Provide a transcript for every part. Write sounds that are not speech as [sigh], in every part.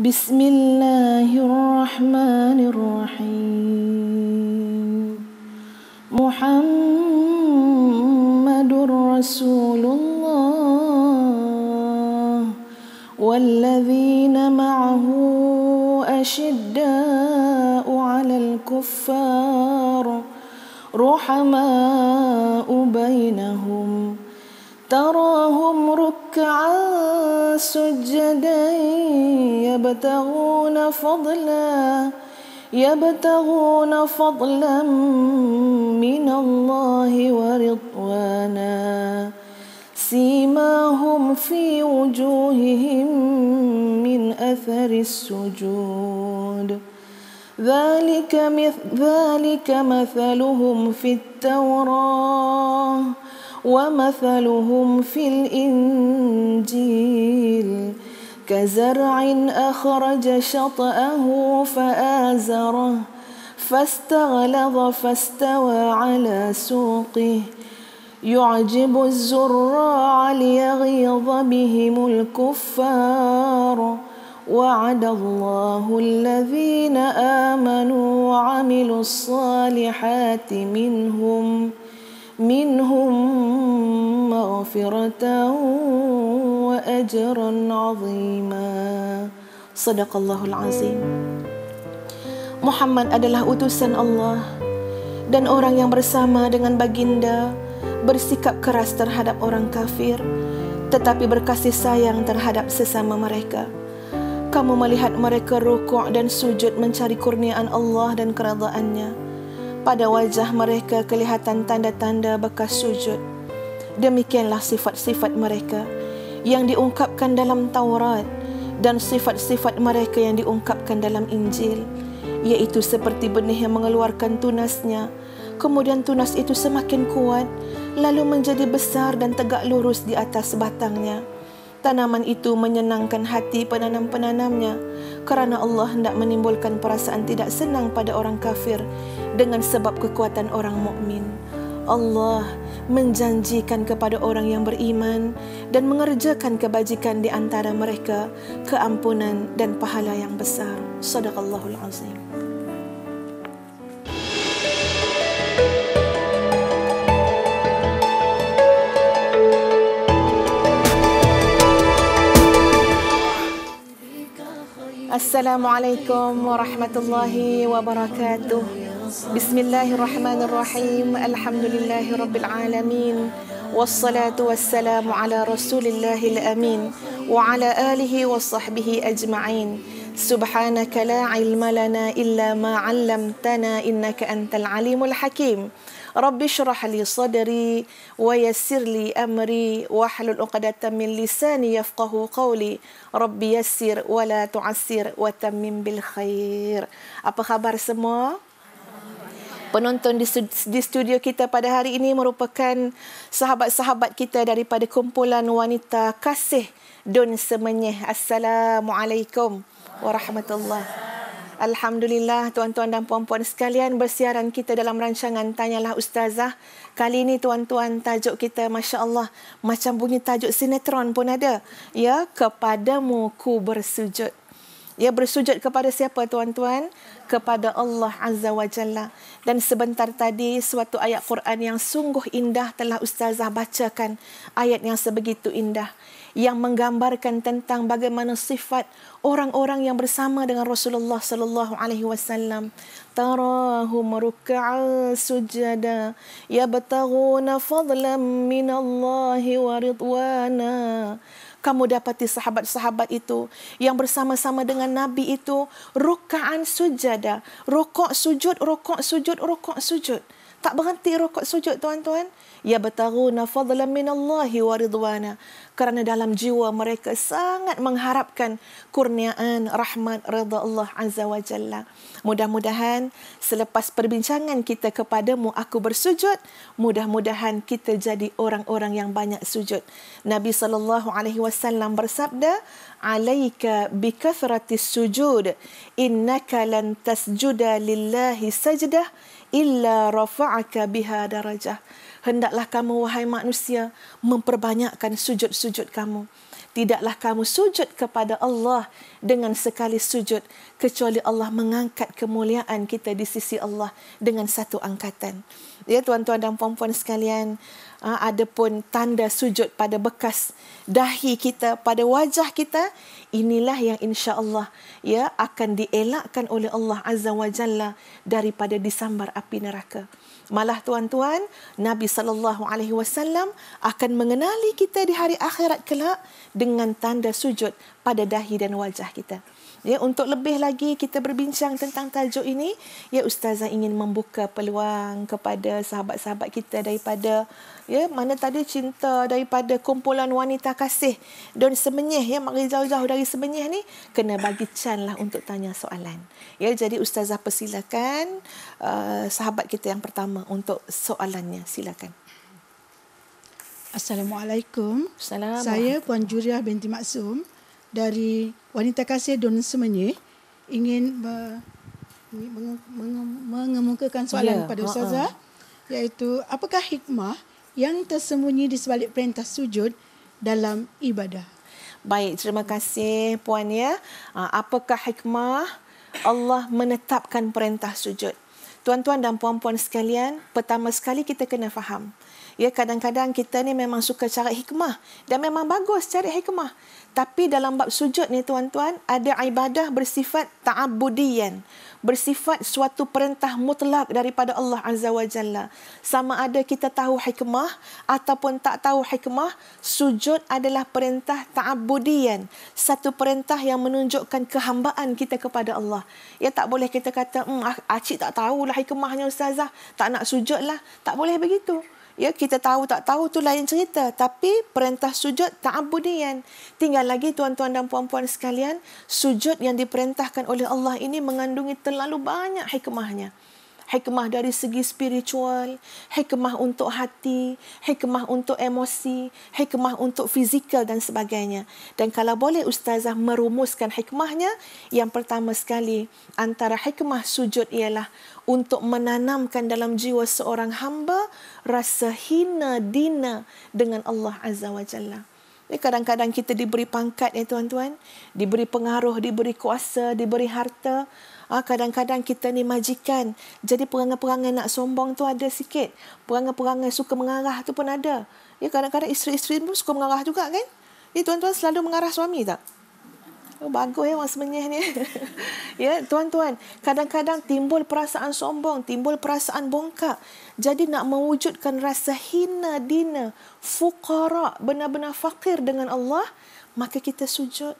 بسم الله الرحمن الرحيم محمد رسول الله والذين معه أشداء على الكفار رحماء بينهم تراهم ركعا سجدا يبتغون فضلا يبتغون فضلا من الله ورضوانا. سيماهم في وجوههم من أثر السجود. ذلك ذلك مثلهم في التوراة. ومثلهم في الإنجيل. كزرع أخرج شطأه فآزره فاستغلظ فاستوى على سوقه. يعجب الزراع ليغيظ بهم الكفار. وعد الله الذين آمنوا وعملوا الصالحات منهم. منهم مغفرة وأجرا عظيما صدق الله العظيم Muhammad adalah utusan Allah dan orang yang bersama dengan baginda bersikap keras terhadap orang kafir tetapi berkasih sayang terhadap sesama mereka. Kamu melihat mereka rukuk dan sujud mencari kurniaan Allah dan keradaannya. pada wajah mereka kelihatan tanda-tanda bekas sujud. Demikianlah sifat-sifat mereka yang diungkapkan dalam Taurat dan sifat-sifat mereka yang diungkapkan dalam Injil, yaitu seperti benih yang mengeluarkan tunasnya. Kemudian tunas itu semakin kuat, lalu menjadi besar dan tegak lurus di atas batangnya. Tanaman itu menyenangkan hati penanam-penanamnya kerana Allah hendak menimbulkan perasaan tidak senang pada orang kafir dengan sebab kekuatan orang mukmin. Allah menjanjikan kepada orang yang beriman dan mengerjakan kebajikan di antara mereka keampunan dan pahala yang besar. Sadaqallahul azim. Assalamualaikum warahmatullahi wabarakatuh. Bismillahirrahmanirrahim. Alhamdulillahirabbil alamin. Wassalatu wassalamu ala Rasulillahil amin wa ala alihi wa sahbihi ajma'in. Subhanaka la ilma lana illa ma 'allamtana innaka antal alimul hakim. Rabbi syrah li sadri wa yassir li amri wa hlul uqadatan min lisani yafqahu qawli. Rabbi yassir wa la tu'assir wa tammim bil khair. Apa khabar semua? Penonton di, di studio kita pada hari ini merupakan sahabat-sahabat kita daripada kumpulan wanita kasih Dun Semenyih. Assalamualaikum warahmatullahi Alhamdulillah tuan-tuan dan puan-puan sekalian bersiaran kita dalam rancangan Tanyalah Ustazah. Kali ini tuan-tuan tajuk kita Masya Allah macam bunyi tajuk sinetron pun ada. Ya, kepadamu ku bersujud. Ya bersujud kepada siapa tuan-tuan? Kepada Allah Azza wa Jalla. Dan sebentar tadi suatu ayat Quran yang sungguh indah telah Ustazah bacakan. Ayat yang sebegitu indah yang menggambarkan tentang bagaimana sifat orang-orang yang bersama dengan Rasulullah sallallahu alaihi wasallam tarahum ruk'a sujada yabtaghuna fadlan min Allah wa ridwana kamu dapati sahabat-sahabat itu yang bersama-sama dengan Nabi itu ruk'an sujada rukuk sujud rukuk sujud rukuk sujud tak berhenti rukuk sujud tuan-tuan. Ya bataguna fadlan min Allah wa ridwana. Kerana dalam jiwa mereka sangat mengharapkan kurniaan rahmat redha Allah azza wa jalla. Mudah-mudahan selepas perbincangan kita kepadamu aku bersujud. Mudah-mudahan kita jadi orang-orang yang banyak sujud. Nabi sallallahu alaihi wasallam bersabda alaika bikathratis sujud innaka lan tasjuda lillahi sajdah illa rafa'aka biha darajah. Hendaklah kamu wahai manusia memperbanyakkan sujud-sujud kamu. Tidaklah kamu sujud kepada Allah dengan sekali sujud kecuali Allah mengangkat kemuliaan kita di sisi Allah dengan satu angkatan. Ya tuan-tuan dan puan-puan sekalian, ada pun tanda sujud pada bekas dahi kita, pada wajah kita, inilah yang insya-Allah ya akan dielakkan oleh Allah Azza wa Jalla daripada disambar api neraka. Malah tuan-tuan, Nabi sallallahu alaihi wasallam akan mengenali kita di hari akhirat kelak dengan tanda sujud pada dahi dan wajah kita. Ya, untuk lebih lagi kita berbincang tentang tajuk ini, ya ustazah ingin membuka peluang kepada sahabat-sahabat kita daripada ya mana tadi cinta daripada kumpulan wanita kasih dan semenyih ya mari jauh-jauh dari semenyih ni kena bagi can lah untuk tanya soalan. Ya, jadi ustazah persilakan uh, sahabat kita yang pertama untuk soalannya. Silakan. Assalamualaikum. Assalamualaikum. Saya Puan Juriah binti Maksum dari Wanita Kasih Don Semenyi ingin mengemukakan soalan yeah. kepada Ustazah uh-uh. iaitu apakah hikmah yang tersembunyi di sebalik perintah sujud dalam ibadah? Baik, terima kasih Puan ya. Uh, apakah hikmah Allah menetapkan perintah sujud? Tuan-tuan dan puan-puan sekalian, pertama sekali kita kena faham. Ya, kadang-kadang kita ni memang suka cari hikmah dan memang bagus cari hikmah. Tapi dalam bab sujud ni tuan-tuan, ada ibadah bersifat ta'abudiyan. Bersifat suatu perintah mutlak daripada Allah Azza wa Jalla. Sama ada kita tahu hikmah ataupun tak tahu hikmah, sujud adalah perintah ta'abudiyan. Satu perintah yang menunjukkan kehambaan kita kepada Allah. Ya tak boleh kita kata, hmm, acik tak tahulah hikmahnya Ustazah. Tak nak sujud lah. Tak boleh begitu. Ya, kita tahu tak tahu tu lain cerita. Tapi perintah sujud ta'abudiyan. Tinggal lagi tuan-tuan dan puan-puan sekalian, sujud yang diperintahkan oleh Allah ini mengandungi terlalu banyak hikmahnya hikmah dari segi spiritual, hikmah untuk hati, hikmah untuk emosi, hikmah untuk fizikal dan sebagainya. Dan kalau boleh ustazah merumuskan hikmahnya, yang pertama sekali antara hikmah sujud ialah untuk menanamkan dalam jiwa seorang hamba rasa hina dina dengan Allah Azza wa Jalla. Kadang-kadang kita diberi pangkat ya tuan-tuan, diberi pengaruh, diberi kuasa, diberi harta, Ah, kadang-kadang kita ni majikan. Jadi perangai-perangai nak sombong tu ada sikit. Perangai-perangai suka mengarah tu pun ada. Ya kadang-kadang isteri-isteri pun suka mengarah juga kan? Ya tuan-tuan selalu mengarah suami tak? Oh, bagus ya orang semenyih ni. [laughs] ya, tuan-tuan, kadang-kadang timbul perasaan sombong, timbul perasaan bongkak. Jadi nak mewujudkan rasa hina dina, fuqara, benar-benar fakir dengan Allah, maka kita sujud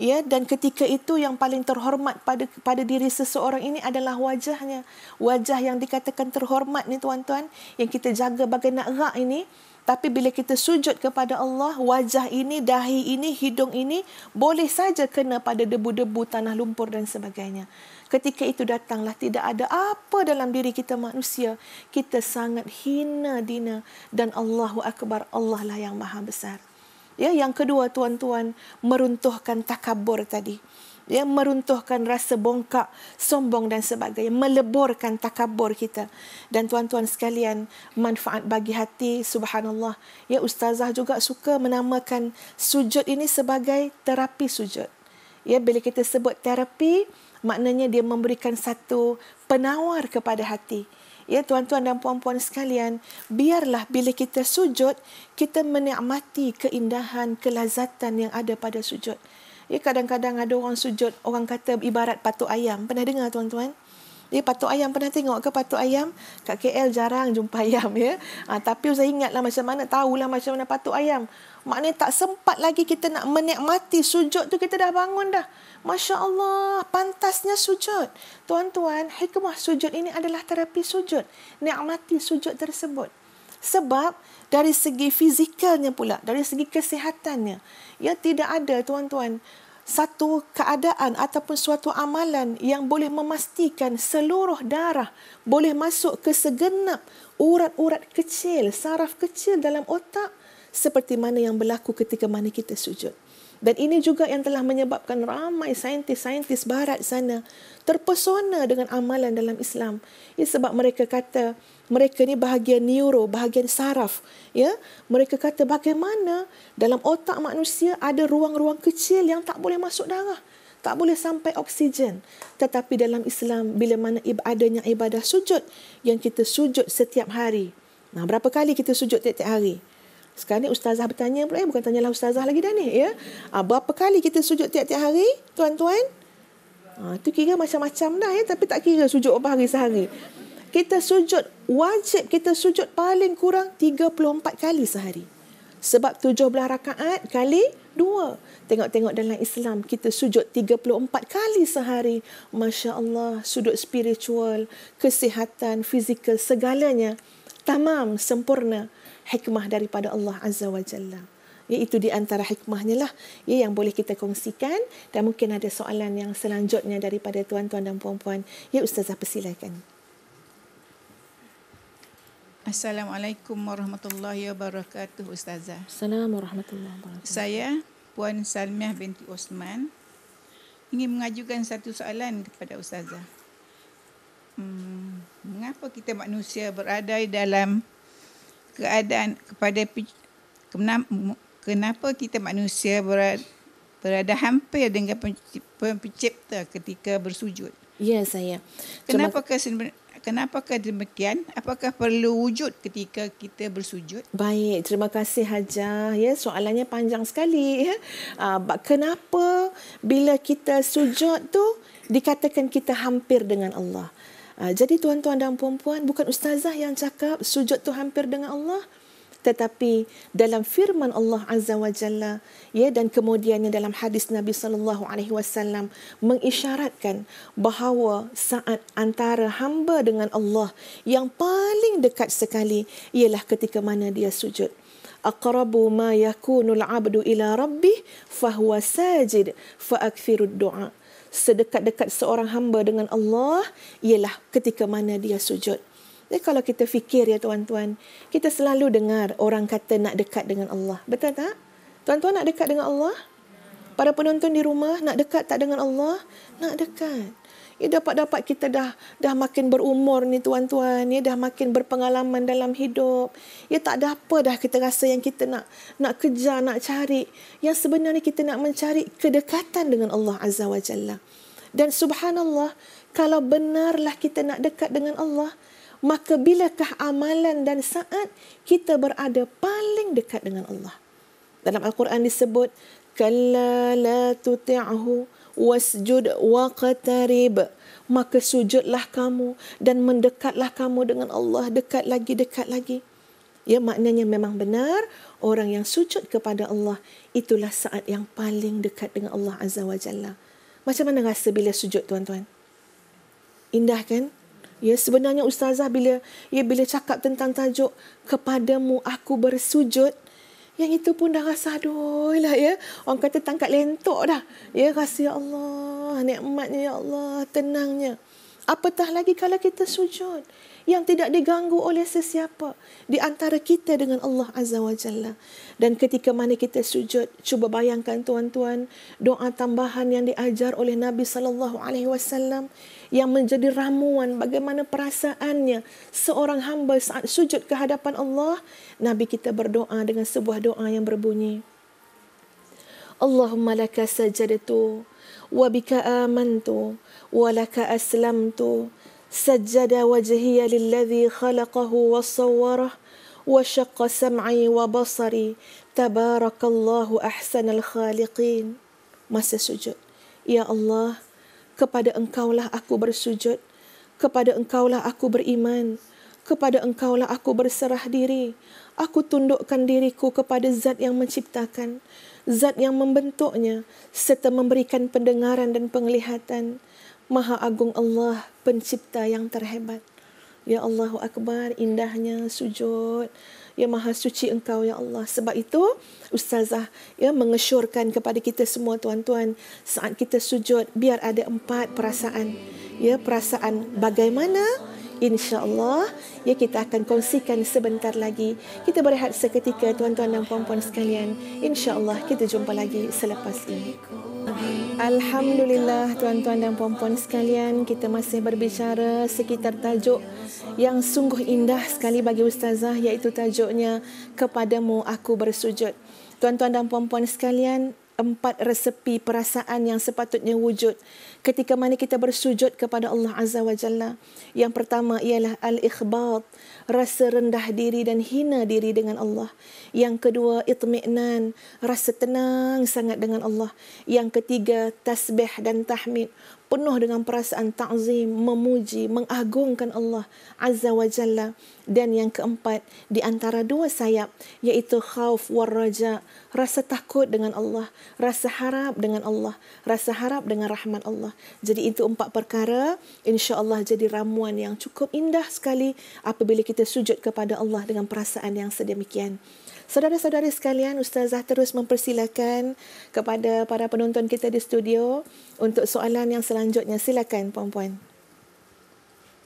ya dan ketika itu yang paling terhormat pada pada diri seseorang ini adalah wajahnya. Wajah yang dikatakan terhormat ni tuan-tuan yang kita jaga bagai nak rak ini. Tapi bila kita sujud kepada Allah wajah ini dahi ini hidung ini boleh saja kena pada debu-debu tanah lumpur dan sebagainya. Ketika itu datanglah tidak ada apa dalam diri kita manusia. Kita sangat hina dina. Dan Allahu akbar Allah lah yang maha besar Ya, yang kedua tuan-tuan meruntuhkan takabur tadi. Ya, meruntuhkan rasa bongkak, sombong dan sebagainya, meleburkan takabur kita. Dan tuan-tuan sekalian, manfaat bagi hati, subhanallah. Ya, ustazah juga suka menamakan sujud ini sebagai terapi sujud. Ya, bila kita sebut terapi, maknanya dia memberikan satu penawar kepada hati. Ya tuan-tuan dan puan-puan sekalian, biarlah bila kita sujud, kita menikmati keindahan, kelazatan yang ada pada sujud. Ya kadang-kadang ada orang sujud, orang kata ibarat patuk ayam. Pernah dengar tuan-tuan? Ya, patuk ayam pernah tengok ke patuk ayam? Kat KL jarang jumpa [laughs] ayam ya. Ha, tapi saya ingatlah macam mana, tahulah macam mana patuk ayam. Maknanya tak sempat lagi kita nak menikmati sujud tu kita dah bangun dah. Masya Allah, pantasnya sujud. Tuan-tuan, hikmah sujud ini adalah terapi sujud. Nikmati sujud tersebut. Sebab dari segi fizikalnya pula, dari segi kesehatannya, ya tidak ada tuan-tuan satu keadaan ataupun suatu amalan yang boleh memastikan seluruh darah boleh masuk ke segenap urat-urat kecil, saraf kecil dalam otak seperti mana yang berlaku ketika mana kita sujud. Dan ini juga yang telah menyebabkan ramai saintis-saintis barat sana terpesona dengan amalan dalam Islam. Ya, sebab mereka kata mereka ni bahagian neuro, bahagian saraf. Ya, mereka kata bagaimana dalam otak manusia ada ruang-ruang kecil yang tak boleh masuk darah. tak boleh sampai oksigen. Tetapi dalam Islam, bila mana adanya ibadah sujud yang kita sujud setiap hari. Nah, berapa kali kita sujud tiap-tiap hari? Sekarang ni ustazah bertanya pula, eh, bukan tanyalah ustazah lagi dah ni. Ya? Ha, berapa kali kita sujud tiap-tiap hari, tuan-tuan? Ha, tu kira macam-macam dah ya, tapi tak kira sujud berapa hari sehari. Kita sujud, wajib kita sujud paling kurang 34 kali sehari. Sebab 17 rakaat kali dua. Tengok-tengok dalam Islam, kita sujud 34 kali sehari. Masya Allah, sudut spiritual, kesihatan, fizikal, segalanya. Tamam, sempurna. Hikmah daripada Allah Azza wa Jalla. Iaitu di antara hikmahnya lah ya, yang boleh kita kongsikan. Dan mungkin ada soalan yang selanjutnya daripada tuan-tuan dan puan-puan. Ya Ustazah persilakan. Assalamualaikum warahmatullahi wabarakatuh Ustazah. Assalamualaikum warahmatullahi wabarakatuh. Saya Puan Salmiah binti Osman ingin mengajukan satu soalan kepada Ustazah. Hmm, mengapa kita manusia berada dalam keadaan kepada kenapa kita manusia berada, berada hampir dengan pencipta ketika bersujud? Ya saya. Kenapa kenapakah demikian? Apakah perlu wujud ketika kita bersujud? Baik, terima kasih Haja. Ya, soalannya panjang sekali. Ya. Uh, kenapa bila kita sujud tu dikatakan kita hampir dengan Allah? Uh, jadi tuan-tuan dan puan-puan, bukan ustazah yang cakap sujud tu hampir dengan Allah tetapi dalam firman Allah Azza wa Jalla ya dan kemudiannya dalam hadis Nabi sallallahu alaihi wasallam mengisyaratkan bahawa saat antara hamba dengan Allah yang paling dekat sekali ialah ketika mana dia sujud. Aqrabu ma yakunul abdu ila rabbih fahuwa sajid fa akthirud du'a sedekat-dekat seorang hamba dengan Allah ialah ketika mana dia sujud jadi kalau kita fikir ya tuan-tuan, kita selalu dengar orang kata nak dekat dengan Allah. Betul tak? Tuan-tuan nak dekat dengan Allah? Para penonton di rumah nak dekat tak dengan Allah? Nak dekat. Ya dapat-dapat kita dah dah makin berumur ni tuan-tuan, ya dah makin berpengalaman dalam hidup. Ya tak ada apa dah kita rasa yang kita nak nak kejar, nak cari. Yang sebenarnya kita nak mencari kedekatan dengan Allah Azza wa Jalla. Dan subhanallah, kalau benarlah kita nak dekat dengan Allah, maka bilakah amalan dan saat kita berada paling dekat dengan Allah. Dalam Al-Quran disebut, Kalla la tuti'ahu wasjud waqtarib. Maka sujudlah kamu dan mendekatlah kamu dengan Allah. Dekat lagi, dekat lagi. Ya, maknanya memang benar orang yang sujud kepada Allah itulah saat yang paling dekat dengan Allah Azza wa Jalla. Macam mana rasa bila sujud tuan-tuan? Indah kan? Ya sebenarnya ustazah bila ya bila cakap tentang tajuk kepadamu aku bersujud yang itu pun dah rasa aduh lah ya. Orang kata tangkat lentok dah. Ya rasa ya Allah, nikmatnya ya Allah, tenangnya. Apatah lagi kalau kita sujud yang tidak diganggu oleh sesiapa di antara kita dengan Allah Azza wa Jalla. Dan ketika mana kita sujud, cuba bayangkan tuan-tuan doa tambahan yang diajar oleh Nabi sallallahu alaihi wasallam yang menjadi ramuan bagaimana perasaannya seorang hamba saat sujud ke hadapan Allah nabi kita berdoa dengan sebuah doa yang berbunyi Allahumma laka sajadtu wa bika amantu wa laka aslamtu lilladhi khalaqahu wa sawwarah wa shaqqa sam'i wa basari tabarakallahu ahsanal khaliqin masa sujud ya Allah kepada engkaulah aku bersujud. Kepada engkaulah aku beriman. Kepada engkaulah aku berserah diri. Aku tundukkan diriku kepada zat yang menciptakan. Zat yang membentuknya. Serta memberikan pendengaran dan penglihatan. Maha Agung Allah, pencipta yang terhebat. Ya Allahu Akbar, indahnya sujud. Ya Maha Suci Engkau ya Allah. Sebab itu ustazah ya mengesyorkan kepada kita semua tuan-tuan saat kita sujud biar ada empat perasaan. Ya perasaan bagaimana InsyaAllah ya kita akan kongsikan sebentar lagi. Kita berehat seketika tuan-tuan dan puan-puan sekalian. InsyaAllah kita jumpa lagi selepas ini. Alhamdulillah tuan-tuan dan puan-puan sekalian kita masih berbicara sekitar tajuk yang sungguh indah sekali bagi ustazah iaitu tajuknya kepadamu aku bersujud. Tuan-tuan dan puan-puan sekalian empat resepi perasaan yang sepatutnya wujud ketika mana kita bersujud kepada Allah Azza wa Jalla. Yang pertama ialah al-ikhbat, rasa rendah diri dan hina diri dengan Allah. Yang kedua, itmi'nan, rasa tenang sangat dengan Allah. Yang ketiga, tasbih dan tahmid, penuh dengan perasaan ta'zim, memuji, mengagungkan Allah Azza wa Jalla. Dan yang keempat, di antara dua sayap, iaitu khauf war raja, rasa takut dengan Allah, rasa harap dengan Allah, rasa harap dengan rahmat Allah. Jadi itu empat perkara, insya-Allah jadi ramuan yang cukup indah sekali apabila kita sujud kepada Allah dengan perasaan yang sedemikian. Saudara-saudari sekalian, Ustazah terus mempersilakan kepada para penonton kita di studio untuk soalan yang selanjutnya. Silakan puan-puan.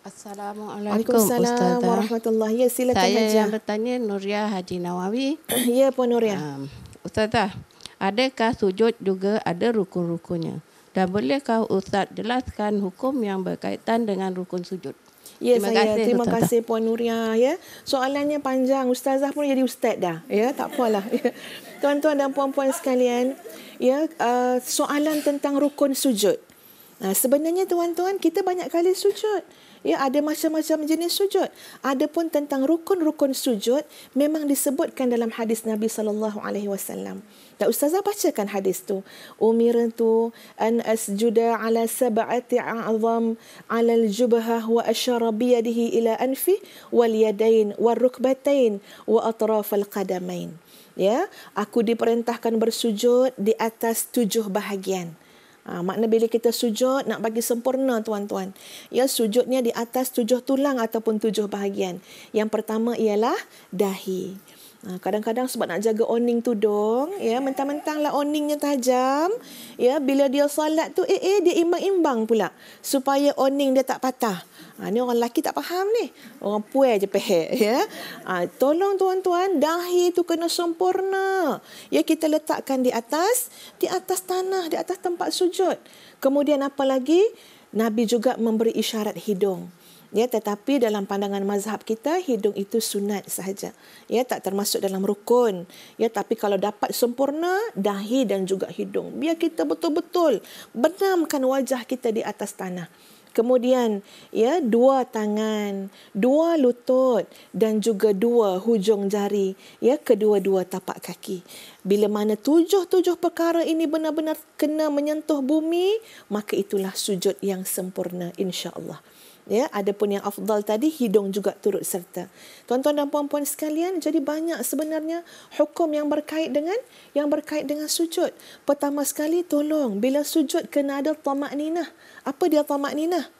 Assalamualaikum Ustazah. warahmatullahi Ya, silakan Saya Haja. yang bertanya Nuria Haji Nawawi. [clears throat] Ya, Puan Nuria. Um, Ustazah, adakah sujud juga ada rukun-rukunnya? Dan bolehkah Ustaz jelaskan hukum yang berkaitan dengan rukun sujud? Ya Terima saya kasih, terima Ustazah. kasih Puan Nuria ya. Soalannya panjang. Ustazah pun jadi ustaz dah. Ya, tak apalah. Ya. Tuan-tuan dan puan-puan sekalian, ya, uh, soalan tentang rukun sujud. Nah, sebenarnya tuan-tuan kita banyak kali sujud. Ya, ada macam-macam jenis sujud. Adapun tentang rukun-rukun sujud memang disebutkan dalam hadis Nabi sallallahu alaihi wasallam. Dan ustazah bacakan hadis tu. Umirtu an asjuda ala sab'ati a'zam ala al-jubhah wa asyara bi yadihi ila anfi wal yadain wal rukbatain wa atraf al-qadamain. Ya, aku diperintahkan bersujud di atas tujuh bahagian. Ha, makna bila kita sujud nak bagi sempurna tuan-tuan. Ya sujudnya di atas tujuh tulang ataupun tujuh bahagian. Yang pertama ialah dahi. Ha, kadang-kadang sebab nak jaga oning tudung, ya mentang-mentanglah oningnya tajam, ya bila dia solat tu eh eh dia imbang-imbang pula supaya oning dia tak patah. Ha, ni orang lelaki tak faham ni. Orang puai je pehek. Ya. Ha, tolong tuan-tuan, dahi tu kena sempurna. Ya, kita letakkan di atas, di atas tanah, di atas tempat sujud. Kemudian apa lagi? Nabi juga memberi isyarat hidung. Ya, tetapi dalam pandangan mazhab kita, hidung itu sunat sahaja. Ya, tak termasuk dalam rukun. Ya, tapi kalau dapat sempurna, dahi dan juga hidung. Biar kita betul-betul benamkan wajah kita di atas tanah. Kemudian ya dua tangan, dua lutut dan juga dua hujung jari, ya kedua-dua tapak kaki. Bila mana tujuh-tujuh perkara ini benar-benar kena menyentuh bumi, maka itulah sujud yang sempurna insya-Allah. Ya, adapun yang afdal tadi hidung juga turut serta. Tuan-tuan dan puan-puan sekalian, jadi banyak sebenarnya hukum yang berkait dengan yang berkait dengan sujud. Pertama sekali tolong bila sujud kena ada tamak-ninah. Apa dia tamak-ninah?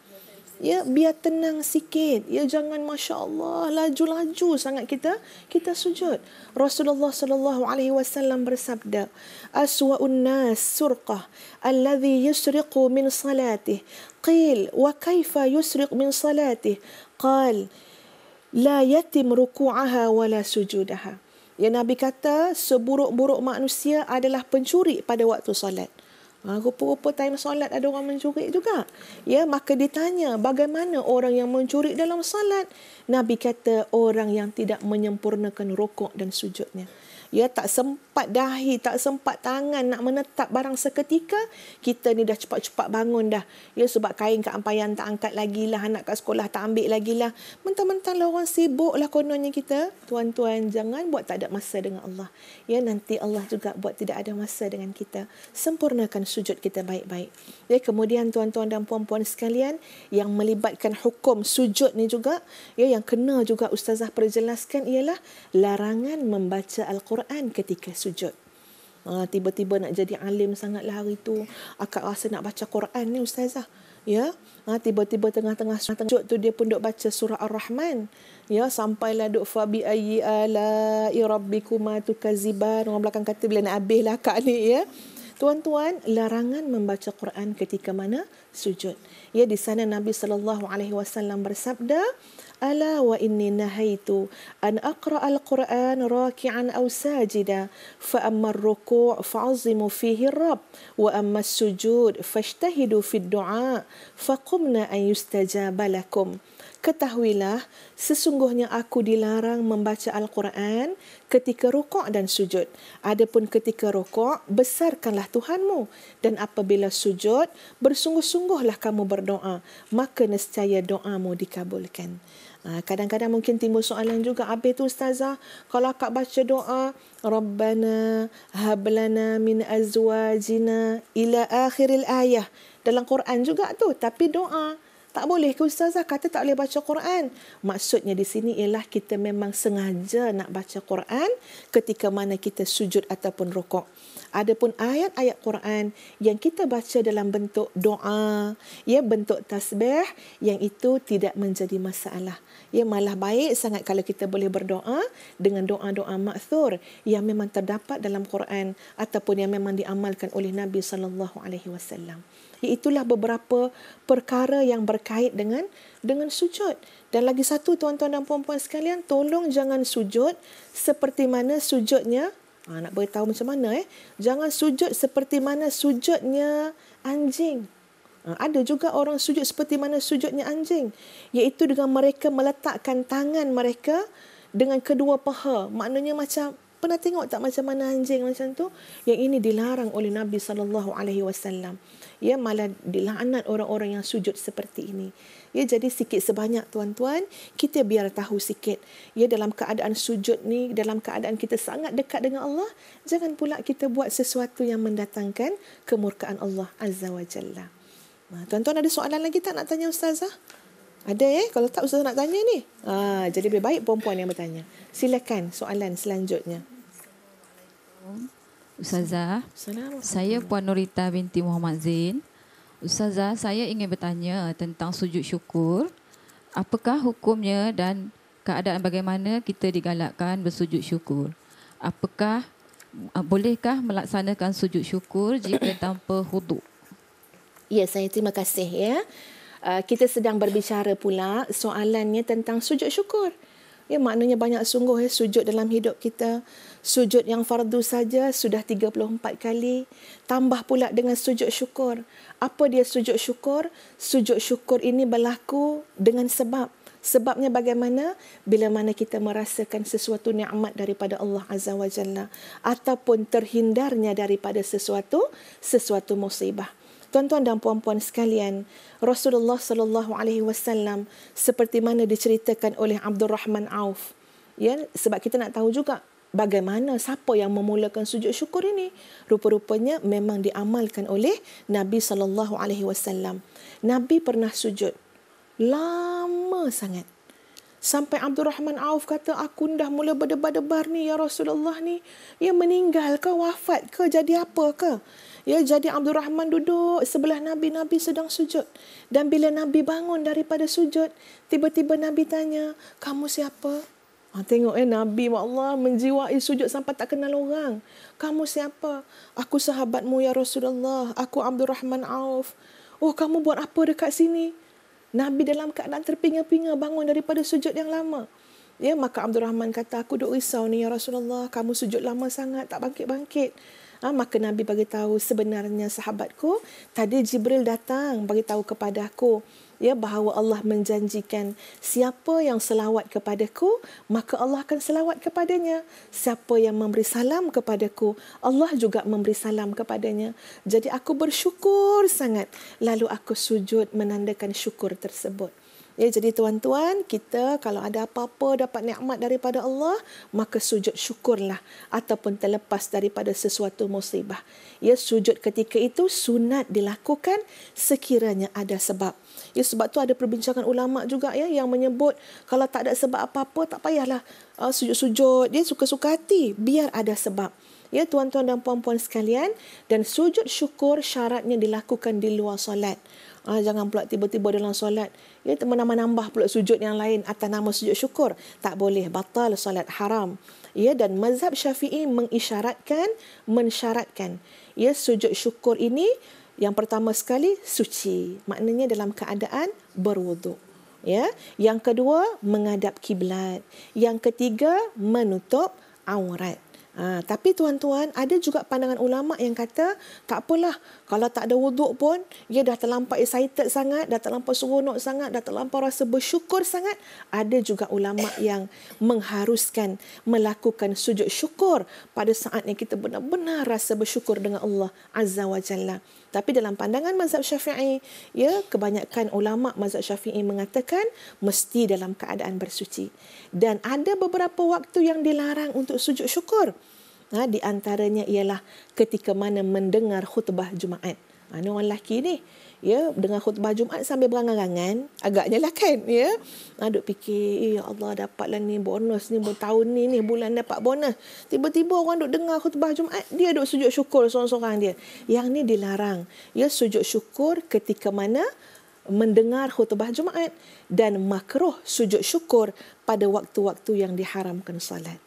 Ya, biar tenang sikit. Ya, jangan masya-Allah laju-laju sangat kita kita sujud. Rasulullah sallallahu alaihi wasallam bersabda, "Aswa'un nas surqah alladhi yusriqu min salatih." Qil, "Wa kaifa yusriq min salatih?" Qal, "La yatim ruku'aha wa sujudaha." Ya Nabi kata seburuk-buruk manusia adalah pencuri pada waktu solat. Ha, rupa-rupa time solat ada orang mencuri juga. Ya, maka ditanya bagaimana orang yang mencuri dalam solat? Nabi kata orang yang tidak menyempurnakan rukuk dan sujudnya. Ya, tak sempat dahi, tak sempat tangan nak menetap barang seketika, kita ni dah cepat-cepat bangun dah. Ya, sebab kain kat ampayan tak angkat lagi lah, anak kat sekolah tak ambil lagi lah. Mentang-mentang lah orang sibuk lah kononnya kita. Tuan-tuan, jangan buat tak ada masa dengan Allah. Ya, nanti Allah juga buat tidak ada masa dengan kita. Sempurnakan sujud kita baik-baik. Ya, kemudian tuan-tuan dan puan-puan sekalian, yang melibatkan hukum sujud ni juga, ya, yang kena juga Ustazah perjelaskan ialah larangan membaca Al-Quran ketika sujud. Ha, tiba-tiba nak jadi alim sangatlah hari tu. Akak rasa nak baca Quran ni Ustazah. Ya, ha, tiba-tiba tengah-tengah sujud tu dia pun duk baca surah Ar-Rahman. Ya, sampailah duk fa bi ayyi ala rabbikuma tukaziban. Orang belakang kata bila nak habis lah akak ni ya. Tuan-tuan, larangan membaca Quran ketika mana sujud. Ya, di sana Nabi sallallahu alaihi wasallam bersabda, "Ala wa inni nahaitu an aqra al-Quran raki'an aw sajida, fa amma ar-ruku' fa'azimu fihi ar-rabb, wa amma as-sujud fashtahidu fi ad-du'a, faqumna an yustajaba lakum." ketahuilah sesungguhnya aku dilarang membaca Al-Quran ketika rukuk dan sujud. Adapun ketika rukuk, besarkanlah Tuhanmu dan apabila sujud, bersungguh-sungguhlah kamu berdoa, maka nescaya doamu dikabulkan. Ha, kadang-kadang mungkin timbul soalan juga Habis tu ustazah Kalau akak baca doa Rabbana hablana min azwajina Ila akhiril ayah Dalam Quran juga tu Tapi doa tak boleh ke ustazah kata tak boleh baca Quran? Maksudnya di sini ialah kita memang sengaja nak baca Quran ketika mana kita sujud ataupun rukuk. Adapun ayat-ayat Quran yang kita baca dalam bentuk doa, ya bentuk tasbih yang itu tidak menjadi masalah. Ya malah baik sangat kalau kita boleh berdoa dengan doa-doa makthur yang memang terdapat dalam Quran ataupun yang memang diamalkan oleh Nabi sallallahu alaihi wasallam. Itulah beberapa perkara yang berkait dengan dengan sujud. Dan lagi satu tuan-tuan dan puan-puan sekalian, tolong jangan sujud seperti mana sujudnya Ha, nak beritahu macam mana eh? Jangan sujud seperti mana sujudnya anjing. Ha, ada juga orang sujud seperti mana sujudnya anjing. Iaitu dengan mereka meletakkan tangan mereka dengan kedua paha. Maknanya macam pernah tengok tak macam mana anjing macam tu? Yang ini dilarang oleh Nabi sallallahu alaihi wasallam ya malah dilaknat orang-orang yang sujud seperti ini ya jadi sikit sebanyak tuan-tuan kita biar tahu sikit ya dalam keadaan sujud ni dalam keadaan kita sangat dekat dengan Allah jangan pula kita buat sesuatu yang mendatangkan kemurkaan Allah azza wa jalla tuan-tuan ada soalan lagi tak nak tanya ustazah ada eh kalau tak ustazah nak tanya ni ah jadi lebih baik perempuan yang bertanya silakan soalan selanjutnya Ustazah, saya Puan Norita binti Muhammad Zain. Ustazah, saya ingin bertanya tentang sujud syukur. Apakah hukumnya dan keadaan bagaimana kita digalakkan bersujud syukur? Apakah bolehkah melaksanakan sujud syukur jika tanpa huduk? Ya, saya terima kasih ya. Uh, kita sedang berbicara pula soalannya tentang sujud syukur. Ya maknanya banyak sungguh ya sujud dalam hidup kita. Sujud yang fardu saja sudah 34 kali. Tambah pula dengan sujud syukur. Apa dia sujud syukur? Sujud syukur ini berlaku dengan sebab. Sebabnya bagaimana? Bila mana kita merasakan sesuatu nikmat daripada Allah Azza wa Jalla. Ataupun terhindarnya daripada sesuatu, sesuatu musibah. Tuan-tuan dan puan-puan sekalian, Rasulullah sallallahu alaihi wasallam seperti mana diceritakan oleh Abdul Rahman Auf. Ya, sebab kita nak tahu juga bagaimana siapa yang memulakan sujud syukur ini. Rupa-rupanya memang diamalkan oleh Nabi sallallahu alaihi wasallam. Nabi pernah sujud lama sangat. Sampai Abdul Rahman Auf kata, aku dah mula berdebar-debar ni ya Rasulullah ni. Ya meninggal ke, wafat ke, jadi apa ke? Ya, jadi Abdul Rahman duduk sebelah Nabi, Nabi sedang sujud. Dan bila Nabi bangun daripada sujud, tiba-tiba Nabi tanya, kamu siapa? Ha, tengok eh, Nabi Allah menjiwai sujud sampai tak kenal orang. Kamu siapa? Aku sahabatmu ya Rasulullah. Aku Abdul Rahman Auf. Oh, kamu buat apa dekat sini? Nabi dalam keadaan terpinga-pinga bangun daripada sujud yang lama. Ya, maka Abdul Rahman kata, aku duk risau ni ya Rasulullah. Kamu sujud lama sangat, tak bangkit-bangkit. Ha, maka Nabi bagi tahu sebenarnya sahabatku tadi Jibril datang bagi tahu kepada aku ya bahawa Allah menjanjikan siapa yang selawat kepadaku maka Allah akan selawat kepadanya siapa yang memberi salam kepadaku Allah juga memberi salam kepadanya jadi aku bersyukur sangat lalu aku sujud menandakan syukur tersebut Ya, jadi tuan-tuan, kita kalau ada apa-apa dapat nikmat daripada Allah, maka sujud syukurlah ataupun terlepas daripada sesuatu musibah. Ya, sujud ketika itu sunat dilakukan sekiranya ada sebab. Ya, sebab tu ada perbincangan ulama juga ya yang menyebut kalau tak ada sebab apa-apa tak payahlah uh, sujud-sujud, dia suka-suka hati, biar ada sebab. Ya tuan-tuan dan puan-puan sekalian dan sujud syukur syaratnya dilakukan di luar solat. Ha, jangan pula tiba-tiba dalam solat ya menambah-nambah pula sujud yang lain atas nama sujud syukur. Tak boleh batal solat haram. Ya dan mazhab Syafi'i mengisyaratkan mensyaratkan ya sujud syukur ini yang pertama sekali suci. Maknanya dalam keadaan berwuduk. Ya, yang kedua menghadap kiblat. Yang ketiga menutup aurat. Ha, tapi tuan-tuan, ada juga pandangan ulama yang kata, tak apalah, kalau tak ada wuduk pun, dia dah terlampau excited sangat, dah terlampau seronok sangat, dah terlampau rasa bersyukur sangat. Ada juga ulama yang mengharuskan melakukan sujud syukur pada saat yang kita benar-benar rasa bersyukur dengan Allah Azza wa Jalla. Tapi dalam pandangan mazhab syafi'i, ya, kebanyakan ulama mazhab syafi'i mengatakan mesti dalam keadaan bersuci. Dan ada beberapa waktu yang dilarang untuk sujud syukur. Ha, di antaranya ialah ketika mana mendengar khutbah Jumaat. Ha, ini orang lelaki ni ya dengan khutbah Jumaat sambil berangan-angan agaknya lah kan ya. Aduk fikir eh, ya Allah dapatlah ni bonus ni tahun ni ni bulan dapat bonus. Tiba-tiba orang duk dengar khutbah Jumaat dia duk sujud syukur seorang-seorang dia. Yang ni dilarang. Ya sujud syukur ketika mana mendengar khutbah Jumaat dan makruh sujud syukur pada waktu-waktu yang diharamkan salat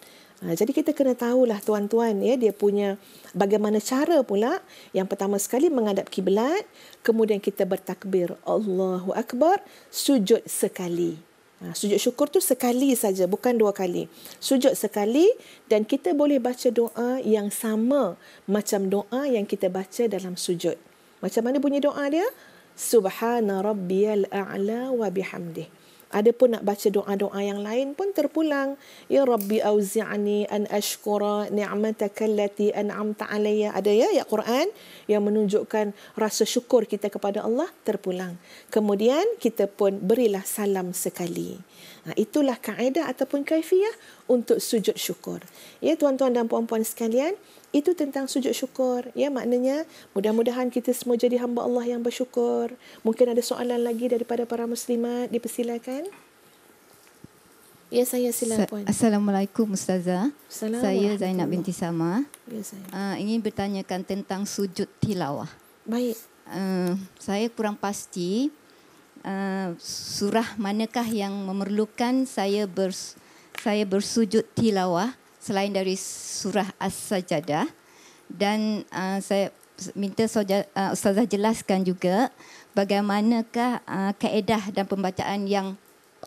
Ha, jadi kita kena tahulah tuan-tuan ya dia punya bagaimana cara pula. Yang pertama sekali menghadap kiblat, kemudian kita bertakbir Allahu akbar, sujud sekali. Ha, sujud syukur tu sekali saja bukan dua kali. Sujud sekali dan kita boleh baca doa yang sama macam doa yang kita baca dalam sujud. Macam mana bunyi doa dia? Subhana rabbiyal a'la wa bihamdih. Ada pun nak baca doa-doa yang lain pun terpulang. Ya Rabbi auzi'ani an ashkura ni'mataka allati an'amta alayya. Ada ya ya Quran yang menunjukkan rasa syukur kita kepada Allah terpulang. Kemudian kita pun berilah salam sekali. Nah, itulah kaedah ataupun kaifiah untuk sujud syukur. Ya tuan-tuan dan puan-puan sekalian, itu tentang sujud syukur. Ya, maknanya mudah-mudahan kita semua jadi hamba Allah yang bersyukur. Mungkin ada soalan lagi daripada para muslimat. Dipersilakan. Ya, saya silakan. Assalamualaikum Ustazah. Saya Zainab binti Sama. Ya, saya. Uh, ingin bertanyakan tentang sujud tilawah. Baik. Uh, saya kurang pasti uh, surah manakah yang memerlukan saya bers saya bersujud tilawah selain dari surah As-Sajadah. Dan uh, saya minta soja, uh, ustazah jelaskan juga bagaimanakah uh, kaedah dan pembacaan yang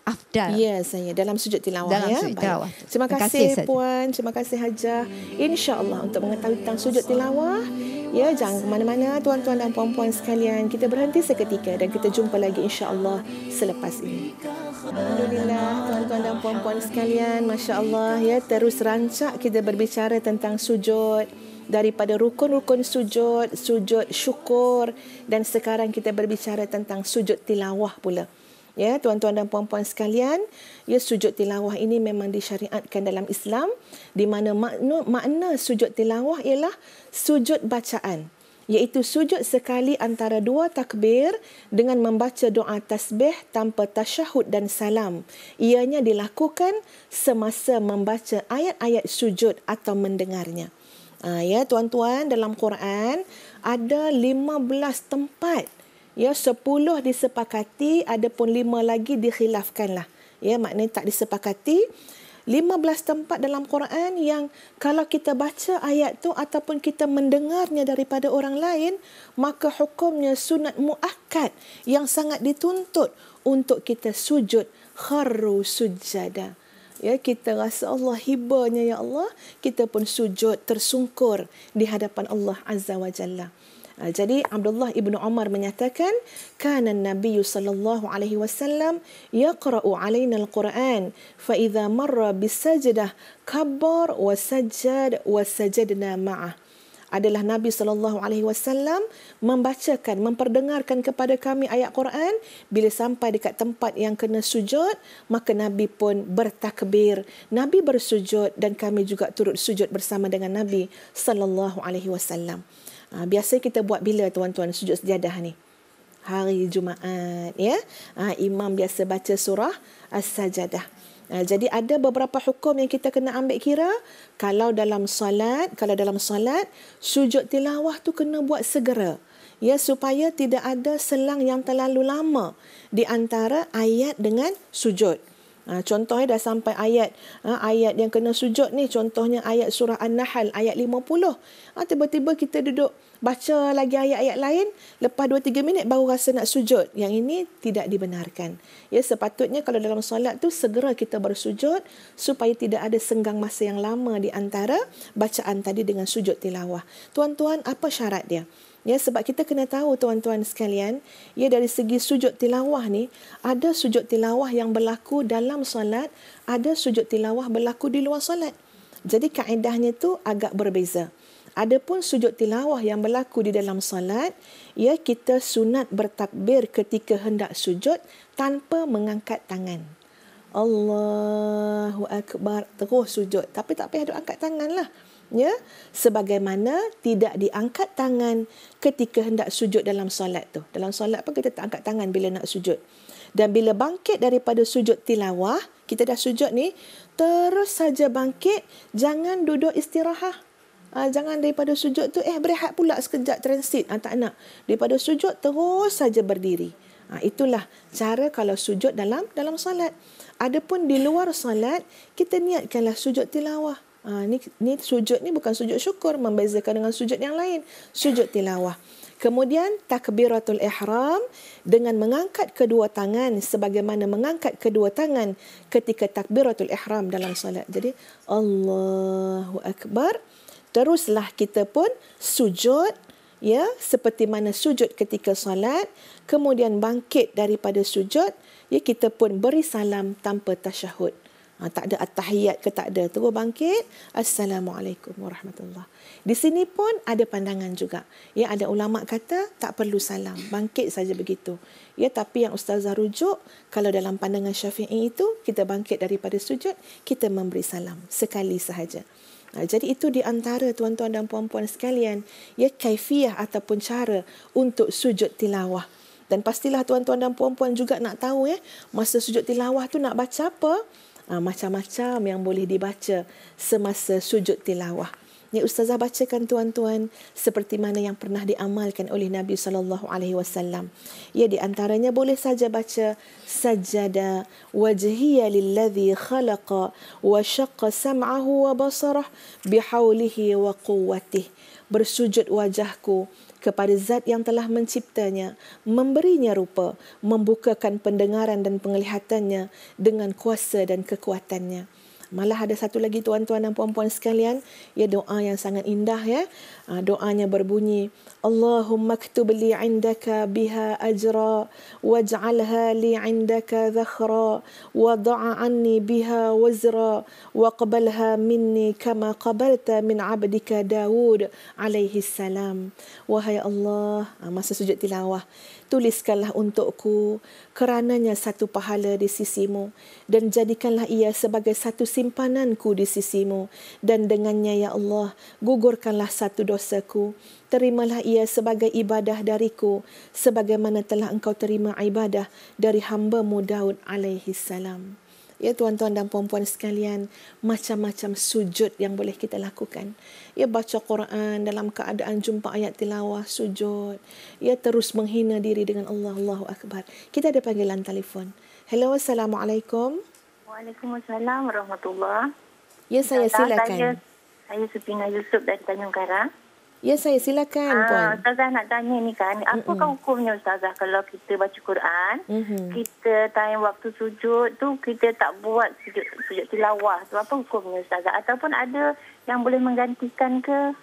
afdal. Ya, saya dalam sujud tilawah dalam ya. Sujud tilawah. Terima, terima kasih, kasih puan, terima kasih hajah. Insya-Allah untuk mengetahui tentang sujud tilawah, ya jangan ke mana-mana tuan-tuan dan puan-puan sekalian. Kita berhenti seketika dan kita jumpa lagi insya-Allah selepas ini. Alhamdulillah tuan-tuan dan puan-puan sekalian, masya-Allah ya terus rancak kita berbicara tentang sujud daripada rukun-rukun sujud, sujud syukur dan sekarang kita berbicara tentang sujud tilawah pula. Ya, tuan-tuan dan puan-puan sekalian, ya sujud tilawah ini memang disyariatkan dalam Islam di mana makna, makna sujud tilawah ialah sujud bacaan iaitu sujud sekali antara dua takbir dengan membaca doa tasbih tanpa tasyahud dan salam. Ianya dilakukan semasa membaca ayat-ayat sujud atau mendengarnya. Ha, ya tuan-tuan dalam Quran ada 15 tempat. Ya 10 disepakati adapun 5 lagi dikhilafkanlah. Ya maknanya tak disepakati. 15 tempat dalam Quran yang kalau kita baca ayat tu ataupun kita mendengarnya daripada orang lain maka hukumnya sunat muakkad yang sangat dituntut untuk kita sujud. Kharru sujada ya kita rasa Allah hibanya ya Allah. Kita pun sujud tersungkur di hadapan Allah azza wa jalla jadi Abdullah ibnu Umar menyatakan kana Nabi sallallahu alaihi wasallam yaqra'u alaina al-Quran fa idza marra bisajdah kabbar wa sajjad wa sajadna ma'ah. Adalah Nabi sallallahu alaihi wasallam membacakan memperdengarkan kepada kami ayat Quran. Bila sampai dekat tempat yang kena sujud maka Nabi pun bertakbir. Nabi bersujud dan kami juga turut sujud bersama dengan Nabi sallallahu alaihi wasallam Ha, biasa kita buat bila tuan-tuan sujud sejadah ni? Hari Jumaat ya. Ha, imam biasa baca surah As-Sajadah. Ha, jadi ada beberapa hukum yang kita kena ambil kira kalau dalam solat, kalau dalam solat sujud tilawah tu kena buat segera. Ya supaya tidak ada selang yang terlalu lama di antara ayat dengan sujud. Ha, contohnya dah sampai ayat ha, ayat yang kena sujud ni contohnya ayat surah An-Nahl ayat 50. Ha, tiba-tiba kita duduk baca lagi ayat-ayat lain lepas 2 3 minit baru rasa nak sujud. Yang ini tidak dibenarkan. Ya sepatutnya kalau dalam solat tu segera kita bersujud supaya tidak ada senggang masa yang lama di antara bacaan tadi dengan sujud tilawah. Tuan-tuan apa syarat dia? Ya sebab kita kena tahu tuan-tuan sekalian, ya dari segi sujud tilawah ni, ada sujud tilawah yang berlaku dalam solat, ada sujud tilawah berlaku di luar solat. Jadi kaedahnya tu agak berbeza. Adapun sujud tilawah yang berlaku di dalam solat, ya kita sunat bertakbir ketika hendak sujud tanpa mengangkat tangan. Allahu akbar terus sujud tapi tak payah duk angkat tangan lah ya sebagaimana tidak diangkat tangan ketika hendak sujud dalam solat tu. Dalam solat pun kita tak angkat tangan bila nak sujud. Dan bila bangkit daripada sujud tilawah kita dah sujud ni terus saja bangkit jangan duduk istirahat Ha, jangan daripada sujud tu eh berehat pula sekejap transit. Ha, tak nak. Daripada sujud terus saja berdiri. Ha, itulah cara kalau sujud dalam dalam solat. Adapun di luar solat kita niatkanlah sujud tilawah Ha, ni, ni sujud ni bukan sujud syukur membezakan dengan sujud yang lain. Sujud tilawah. Kemudian takbiratul ihram dengan mengangkat kedua tangan sebagaimana mengangkat kedua tangan ketika takbiratul ihram dalam solat. Jadi Allahu akbar. Teruslah kita pun sujud ya seperti mana sujud ketika solat, kemudian bangkit daripada sujud, ya kita pun beri salam tanpa tasyahud. Ha, tak ada at-tahiyat ke tak ada. Terus bangkit. Assalamualaikum warahmatullahi Di sini pun ada pandangan juga. Ya, ada ulama kata tak perlu salam. Bangkit saja begitu. Ya, tapi yang Ustazah rujuk, kalau dalam pandangan syafi'i itu, kita bangkit daripada sujud, kita memberi salam. Sekali sahaja. Ha, jadi itu di antara tuan-tuan dan puan-puan sekalian, ya kaifiah ataupun cara untuk sujud tilawah. Dan pastilah tuan-tuan dan puan-puan juga nak tahu ya, masa sujud tilawah tu nak baca apa? Uh, macam-macam yang boleh dibaca semasa sujud tilawah. Ni ustazah bacakan tuan-tuan seperti mana yang pernah diamalkan oleh Nabi sallallahu alaihi wasallam. Ya di antaranya boleh saja baca sajada wajhiya lilladhi khalaqa wa syaqqa sam'ahu wa basarah bihaulihi wa quwwatihi. Bersujud wajahku kepada zat yang telah menciptanya, memberinya rupa, membukakan pendengaran dan penglihatannya dengan kuasa dan kekuatannya. Malah ada satu lagi tuan-tuan dan puan-puan sekalian, ya doa yang sangat indah ya. Ah, doanya berbunyi, Allahumma ktub li indaka biha ajra waj'alha li indaka dhakhra wada'a anni biha wazra waqbalha minni kama qabalta min 'abdika Daud alaihi salam. Wahai Allah, ah, masa sujud tilawah, tuliskanlah untukku kerananya satu pahala di sisimu dan jadikanlah ia sebagai satu simpananku di sisimu. Dan dengannya ya Allah gugurkanlah satu dosaku. Terimalah ia sebagai ibadah dariku sebagaimana telah engkau terima ibadah dari hamba-Mu Daud alaihi salam Ya tuan-tuan dan puan-puan sekalian, macam-macam sujud yang boleh kita lakukan. Ya baca Quran dalam keadaan jumpa ayat tilawah, sujud. Ya terus menghina diri dengan Allah, Allahu Akbar. Kita ada panggilan telefon. Hello, Assalamualaikum. Waalaikumsalam warahmatullahi Ya, saya silakan. Saya, saya Supina Yusuf dari Tanjung Karang. Ya saya silakan Ah, puan. Ustazah nak tanya ni kan, apakah hukumnya Ustazah kalau kita baca Quran, Mhm. kita time waktu sujud tu kita tak buat sujud, sujud tilawah tu, apa hukumnya Ustazah? Ataupun ada yang boleh menggantikan ke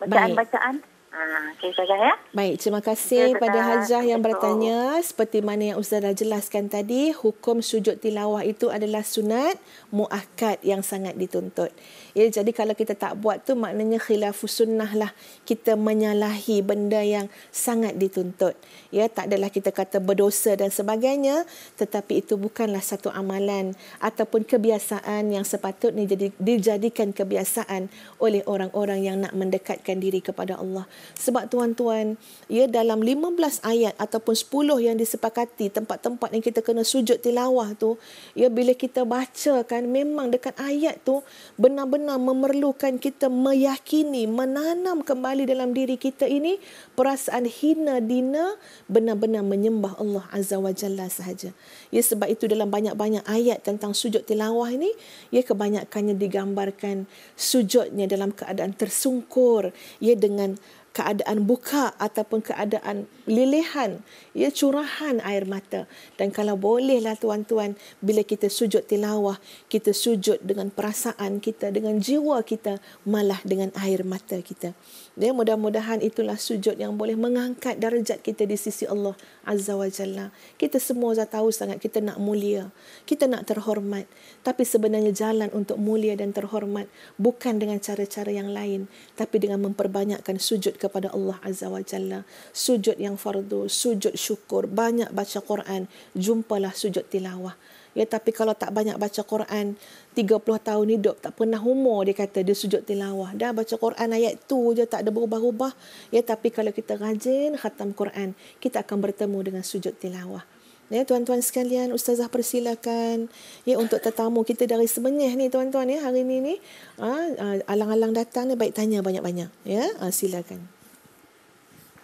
bacaan-bacaan? Ah, okay ya. Baik, terima kasih Ya, pada. Hajah yang Betul. bertanya seperti mana yang Ustaz dah jelaskan tadi, hukum sujud tilawah itu adalah sunat muakkad yang sangat dituntut. Ya, jadi kalau kita tak buat tu maknanya khilafus sunnah lah. Kita menyalahi benda yang sangat dituntut. Ya, tak adalah kita kata berdosa dan sebagainya, tetapi itu bukanlah satu amalan ataupun kebiasaan yang sepatutnya jadi dijadikan kebiasaan oleh orang-orang yang nak mendekatkan diri kepada Allah. Sebab tuan-tuan, ya dalam 15 ayat ataupun 10 yang disepakati tempat-tempat yang kita kena sujud tilawah tu, ya bila kita baca kan memang dekat ayat tu benar-benar benar-benar memerlukan kita meyakini, menanam kembali dalam diri kita ini perasaan hina dina benar-benar menyembah Allah Azza wa Jalla sahaja. Ya sebab itu dalam banyak-banyak ayat tentang sujud tilawah ini, ya kebanyakannya digambarkan sujudnya dalam keadaan tersungkur, ya dengan keadaan buka ataupun keadaan lilihan, ya curahan air mata. Dan kalau bolehlah tuan-tuan, bila kita sujud tilawah, kita sujud dengan perasaan kita, dengan jiwa kita, malah dengan air mata kita. Ya, mudah-mudahan itulah sujud yang boleh mengangkat darjat kita di sisi Allah Azza wa Jalla. Kita semua dah tahu sangat kita nak mulia. Kita nak terhormat. Tapi sebenarnya jalan untuk mulia dan terhormat bukan dengan cara-cara yang lain. Tapi dengan memperbanyakkan sujud kepada Allah Azza wa Jalla. Sujud yang fardu, sujud syukur, banyak baca Quran. Jumpalah sujud tilawah. Ya, tapi kalau tak banyak baca Quran, 30 tahun hidup, tak pernah umur dia kata dia sujud tilawah. Dah baca Quran ayat tu je tak ada berubah-ubah. Ya, tapi kalau kita rajin khatam Quran, kita akan bertemu dengan sujud tilawah. Ya, tuan-tuan sekalian, ustazah persilakan ya untuk tetamu kita dari semenyih ni tuan-tuan ya hari ni ni. Ha, alang-alang datang ni baik tanya banyak-banyak ya. Ha, silakan.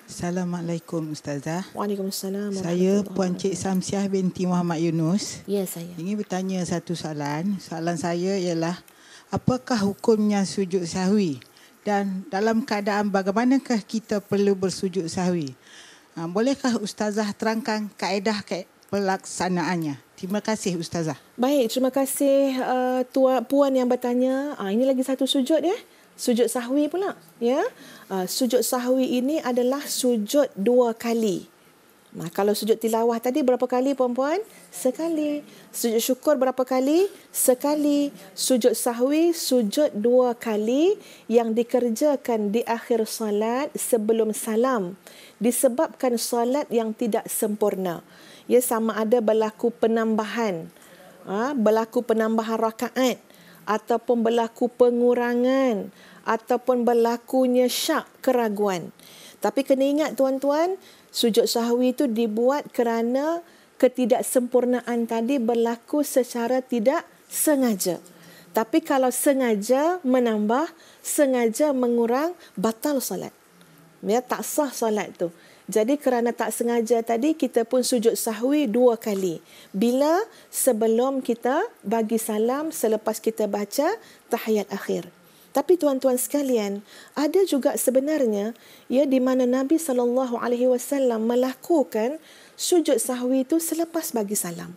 Assalamualaikum Ustazah. Waalaikumsalam. Saya Puan Cik Samsiah binti Muhammad Yunus. Ya, saya. Ingin bertanya satu soalan. Soalan saya ialah apakah hukumnya sujud sahwi dan dalam keadaan bagaimanakah kita perlu bersujud sahwi? Ha, bolehkah Ustazah terangkan kaedah pelaksanaannya? Terima kasih Ustazah. Baik, terima kasih uh, tuan puan yang bertanya. Ah ini lagi satu sujud ya sujud sahwi pula ya uh, sujud sahwi ini adalah sujud dua kali Nah, kalau sujud tilawah tadi berapa kali puan-puan? Sekali. Sujud syukur berapa kali? Sekali. Sujud sahwi sujud dua kali yang dikerjakan di akhir salat sebelum salam disebabkan salat yang tidak sempurna. Ya sama ada berlaku penambahan. Ha, berlaku penambahan rakaat ataupun berlaku pengurangan ataupun berlakunya syak keraguan. Tapi kena ingat tuan-tuan, sujud sahwi itu dibuat kerana ketidaksempurnaan tadi berlaku secara tidak sengaja. Tapi kalau sengaja menambah, sengaja mengurang, batal solat. Ya, tak sah solat tu. Jadi kerana tak sengaja tadi kita pun sujud sahwi dua kali. Bila sebelum kita bagi salam selepas kita baca tahiyat akhir. Tapi tuan-tuan sekalian, ada juga sebenarnya ya di mana Nabi sallallahu alaihi wasallam melakukan sujud sahwi itu selepas bagi salam.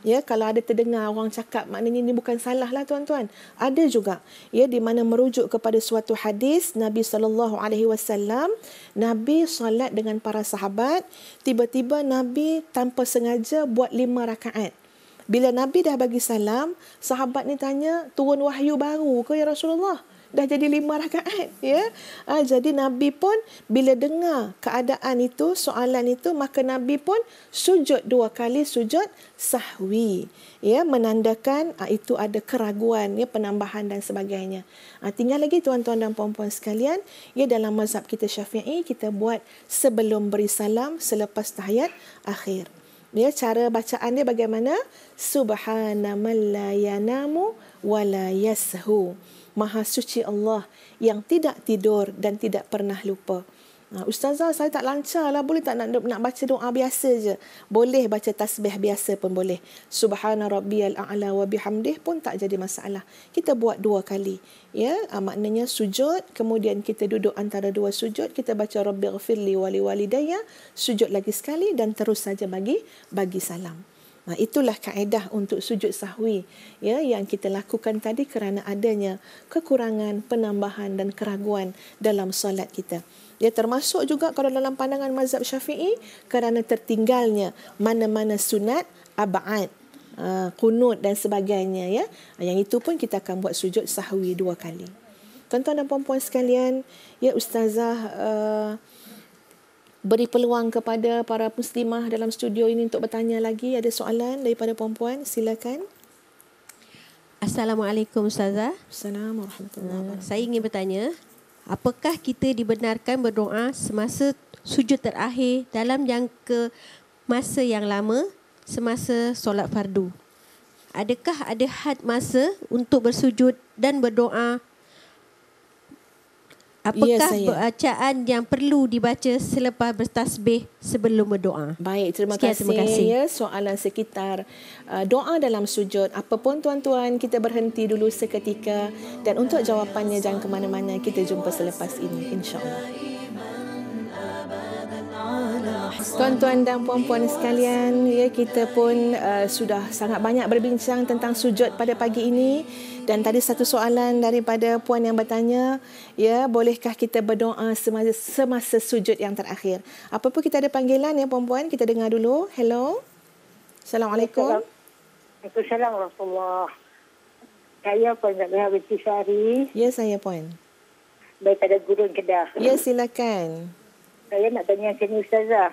Ya, kalau ada terdengar orang cakap maknanya ini bukan salah lah tuan-tuan. Ada juga ya di mana merujuk kepada suatu hadis Nabi sallallahu alaihi wasallam, Nabi solat dengan para sahabat, tiba-tiba Nabi tanpa sengaja buat lima rakaat. Bila Nabi dah bagi salam, sahabat ni tanya, turun wahyu baru ke ya Rasulullah? Dah jadi lima rakaat ya. Ha, jadi nabi pun bila dengar keadaan itu soalan itu maka nabi pun sujud dua kali sujud sahwi ya. Menandakan ha, itu ada keraguan ya penambahan dan sebagainya. Ha, tinggal lagi tuan-tuan dan puan-puan sekalian ya dalam mazhab kita Syafi'i kita buat sebelum beri salam selepas tahiyat akhir. Ya cara bacaan dia bagaimana? Yanamu wala yashu Maha suci Allah yang tidak tidur dan tidak pernah lupa. Ha, Ustazah, saya tak lancar lah. Boleh tak nak, nak baca doa biasa je? Boleh baca tasbih biasa pun boleh. Subhana rabbiyal a'la wa bihamdih pun tak jadi masalah. Kita buat dua kali. Ya, ha, maknanya sujud, kemudian kita duduk antara dua sujud, kita baca rabbi ghafirli wali sujud lagi sekali dan terus saja bagi bagi salam. Ha, itulah kaedah untuk sujud sahwi ya yang kita lakukan tadi kerana adanya kekurangan, penambahan dan keraguan dalam solat kita. Ya termasuk juga kalau dalam pandangan mazhab Syafi'i kerana tertinggalnya mana-mana sunat abad, uh, kunut dan sebagainya ya. Yang itu pun kita akan buat sujud sahwi dua kali. Tuan-tuan dan puan-puan sekalian, ya ustazah uh, beri peluang kepada para muslimah dalam studio ini untuk bertanya lagi. Ada soalan daripada puan-puan? Silakan. Assalamualaikum Ustazah. Assalamualaikum warahmatullahi wabarakatuh. Saya ingin bertanya, apakah kita dibenarkan berdoa semasa sujud terakhir dalam jangka masa yang lama semasa solat fardu? Adakah ada had masa untuk bersujud dan berdoa Apakah saya. bacaan yang perlu dibaca selepas bertasbih sebelum berdoa? Baik, terima Sekian, kasih. terima kasih. Ya, soalan sekitar uh, doa dalam sujud. Apapun tuan-tuan, kita berhenti dulu seketika dan untuk jawapannya jangan ke mana-mana. Kita jumpa selepas ini insya-Allah. Tuan-tuan dan puan-puan sekalian, ya kita pun uh, sudah sangat banyak berbincang tentang sujud pada pagi ini dan tadi satu soalan daripada puan yang bertanya, ya bolehkah kita berdoa semasa, semasa sujud yang terakhir? Apa pun kita ada panggilan ya puan-puan, kita dengar dulu. Hello. Assalamualaikum. Waalaikumsalam warahmatullahi Saya Puan Zabiha binti Sari Ya saya puan. daripada Gurun Kedah. Ya silakan. Saya nak tanya macam ni Ustazah.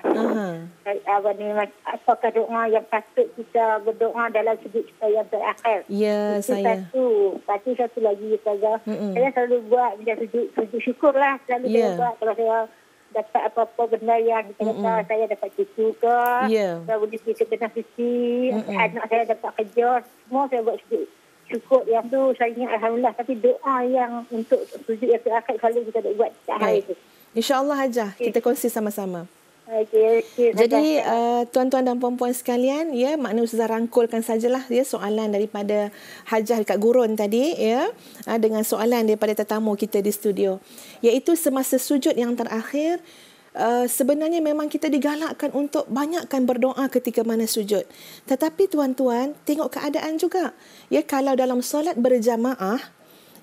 Saya- Apa ni, apakah doa yang patut kita berdoa dalam sujud kita yang terakhir? Ya Itu saya. satu. Satu satu lagi Ustazah. Mm-mm. Saya selalu buat macam sujud, sujud syukur lah. Selalu Ya. saya buat kalau saya dapat apa-apa benda yang kita kata saya dapat cucu ke. Ya. Saya boleh pergi ke tanah suci. Mm-mm. Anak saya dapat kerja. Semua saya buat sujud. Syukur yang tu saya ingat Alhamdulillah. Tapi doa yang untuk sujud yang terakhir selalu kita nak buat setiap hari tu. InsyaAllah aja kita kongsi sama-sama. Okey, okey. Jadi uh, tuan-tuan dan puan-puan sekalian, ya makna Ustazah rangkulkan sajalah ya soalan daripada Hajah dekat Gurun tadi ya uh, dengan soalan daripada tetamu kita di studio iaitu semasa sujud yang terakhir Uh, sebenarnya memang kita digalakkan untuk banyakkan berdoa ketika mana sujud. Tetapi tuan-tuan, tengok keadaan juga. Ya kalau dalam solat berjamaah,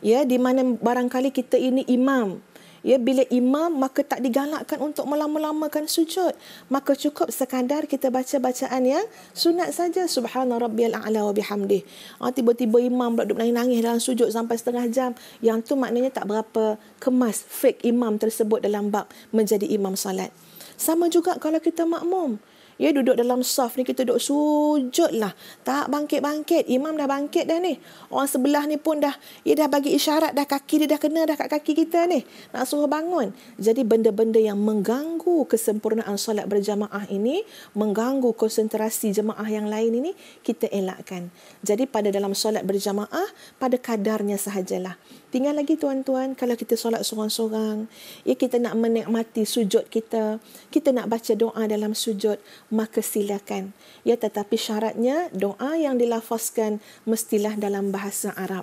ya di mana barangkali kita ini imam Ya, bila imam maka tak digalakkan untuk melama-lamakan sujud. Maka cukup sekadar kita baca bacaan yang sunat saja. Subhana rabbiyal a'la wa bihamdih. Ah, tiba-tiba imam pula duduk nangis-nangis dalam sujud sampai setengah jam. Yang tu maknanya tak berapa kemas fake imam tersebut dalam bab menjadi imam salat. Sama juga kalau kita makmum. Ya duduk dalam saf ni kita duduk sujud lah. Tak bangkit-bangkit. Imam dah bangkit dah ni. Orang sebelah ni pun dah dia dah bagi isyarat dah kaki dia dah kena dah kat kaki kita ni. Nak suruh bangun. Jadi benda-benda yang mengganggu kesempurnaan solat berjamaah ini, mengganggu konsentrasi jemaah yang lain ini kita elakkan. Jadi pada dalam solat berjamaah pada kadarnya sahajalah. Tinggal lagi tuan-tuan kalau kita solat seorang-seorang, ya kita nak menikmati sujud kita, kita nak baca doa dalam sujud, maka silakan. Ya tetapi syaratnya doa yang dilafazkan mestilah dalam bahasa Arab.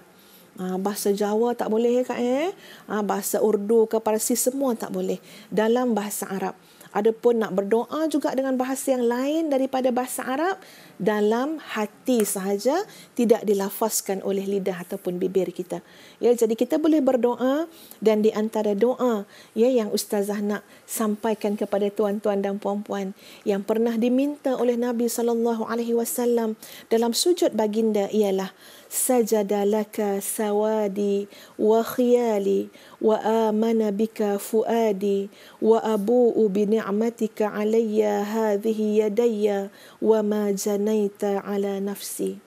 Ha, bahasa Jawa tak boleh ya kak eh. Ha, bahasa Urdu ke Parsi semua tak boleh. Dalam bahasa Arab. Adapun nak berdoa juga dengan bahasa yang lain daripada bahasa Arab dalam hati sahaja tidak dilafazkan oleh lidah ataupun bibir kita. Ya jadi kita boleh berdoa dan di antara doa ya yang ustazah nak sampaikan kepada tuan-tuan dan puan-puan yang pernah diminta oleh Nabi sallallahu alaihi wasallam dalam sujud baginda ialah sajada laka sawadi wa khiyali wa amana bika fuadi wa abu'u bi ni'matika alayya hadhihi yadayya wa ma janaita ala nafsi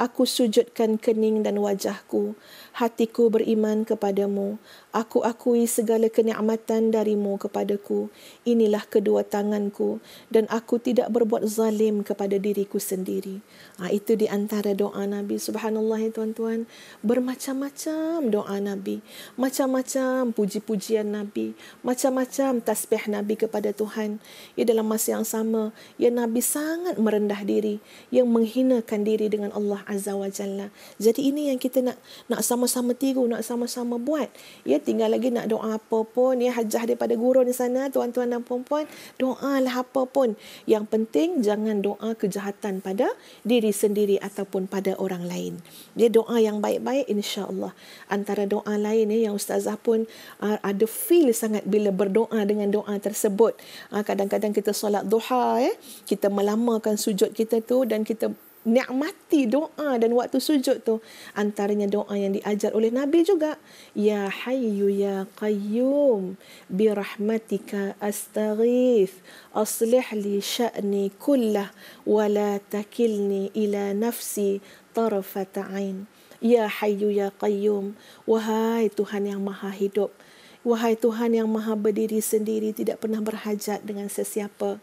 Aku sujudkan kening dan wajahku. Hatiku beriman kepadamu. Aku akui segala kenikmatan darimu kepadaku. Inilah kedua tanganku. Dan aku tidak berbuat zalim kepada diriku sendiri. Ha, itu di antara doa Nabi. Subhanallah ya tuan-tuan. Bermacam-macam doa Nabi. Macam-macam puji-pujian Nabi. Macam-macam tasbih Nabi kepada Tuhan. Ya dalam masa yang sama. Ya Nabi sangat merendah diri. Yang menghinakan diri dengan Allah Azza wa Jalla. Jadi ini yang kita nak nak sama-sama tiru, nak sama-sama buat. Ya tinggal lagi nak doa apa pun, ya hajah daripada gurun di sana, tuan-tuan dan puan-puan, doalah apa pun. Yang penting jangan doa kejahatan pada diri sendiri ataupun pada orang lain. Dia doa yang baik-baik insya-Allah. Antara doa lain ya yang ustazah pun uh, ada feel sangat bila berdoa dengan doa tersebut. Uh, kadang-kadang kita solat duha ya, kita melamakan sujud kita tu dan kita nikmati doa dan waktu sujud tu antaranya doa yang diajar oleh Nabi juga. Ya hayyu ya qayyum bi rahmatika astaghith aslih li sya'ni kullah wa la takilni ila nafsi tarfat ain. Ya hayyu ya qayyum wahai Tuhan yang maha hidup wahai Tuhan yang maha berdiri sendiri tidak pernah berhajat dengan sesiapa